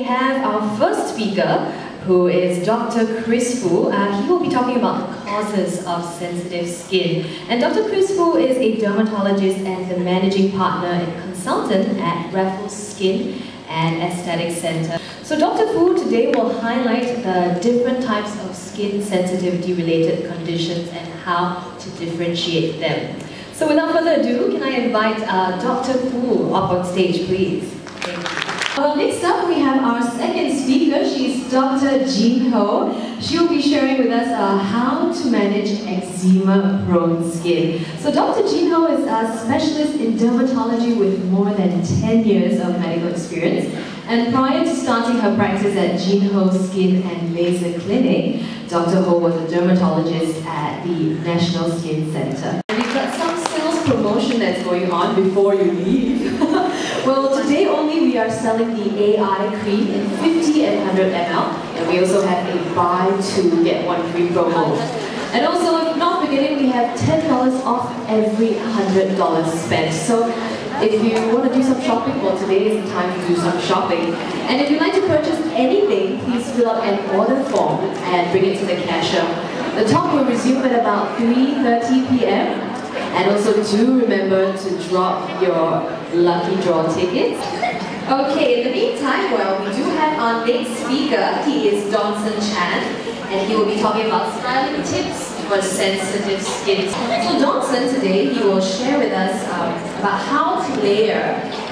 we have our first speaker, who is Dr. Chris Fu. Uh, he will be talking about the causes of sensitive skin. And Dr. Chris Fu is a dermatologist and the managing partner and consultant at Raffles Skin and Aesthetic Center. So Dr. Fu today will highlight the different types of skin sensitivity related conditions and how to differentiate them. So without further ado, can I invite uh, Dr. Fu up on stage, please? Well, next up we have our second speaker. She's Dr. Jean Ho. She'll be sharing with us uh, how to manage eczema-prone skin. So Dr. Jean Ho is a specialist in dermatology with more than 10 years of medical experience. And prior to starting her practice at Jean Ho Skin and Laser Clinic, Dr. Ho was a dermatologist at the National Skin Center. We've got some sales promotion that's going on before you leave. well, today only we are selling the AI cream in 50 and 100 ml, and we also have a buy two get one free promo. And also, not forgetting, we have $10 off every $100 spent. So if you want to do some shopping, well today is the time to do some shopping. And if you'd like to purchase anything, please fill out an order form and bring it to the cashier. The talk will resume at about 3.30 p.m. And also do remember to drop your lucky draw tickets. Okay, in the meantime, well, we do have our next speaker. He is Donson Chan, and he will be talking about styling tips for sensitive skin. So Donson today, he will share with us um, about how to layer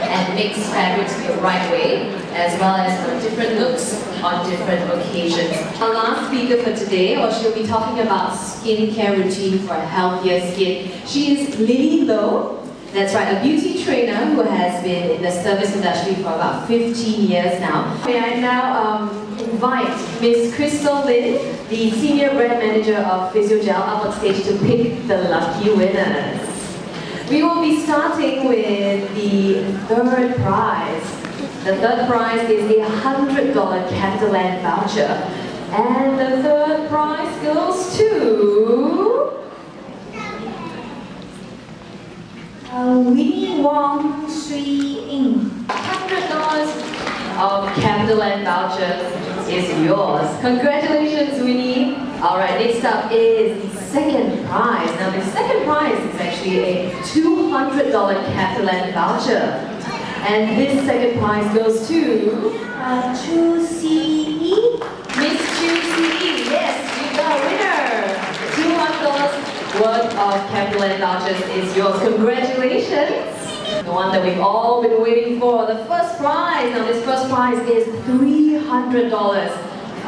and mix fabrics the right way, as well as different looks on different occasions. Our last speaker for today, well, she'll be talking about skincare routine for healthier skin. She is Lily Low. That's right, a beauty trainer who has been in the service industry for about 15 years now. May I now um, invite Miss Crystal Lin, the Senior Brand Manager of Physiogel, up on stage to pick the lucky winners. We will be starting with the third prize. The third prize is a $100 Capitaland voucher. And the third prize goes to... Uh, Winnie Wong Sui Ing. $100 of Capitaland vouchers is yours. Congratulations, Winnie. All right, next up is the second prize. Now, the second prize is actually a $200 Capitaland voucher. And this second prize goes to Uh, Chu Yi. Miss Chu CE. Yes, you got a winner. $200 worth of Capitaland vouchers is yours. Congratulations. The one that we've all been waiting for, the first prize. Now this first prize is $300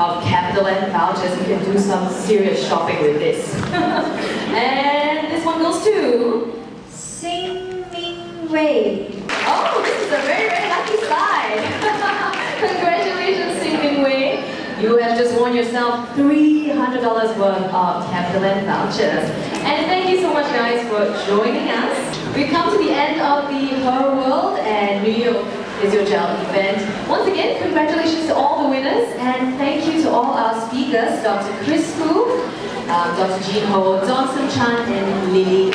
of Capital Capitaland vouchers. You can do some serious shopping with this. and this one goes to... Sing Ming Wei. Oh, this is a very, very lucky slide. Congratulations, Sing Ming Wei. You have just won yourself $300 worth of Capital Capitaland vouchers. And thank you so much, guys, for joining us. We've come to the end of the Her World and Nuyou Physiogel event. Once again, congratulations to all the winners and thank you to all our speakers, Dr. Chris Fu, uh, Dr. Jean Ho, Johnson Chan, and Lily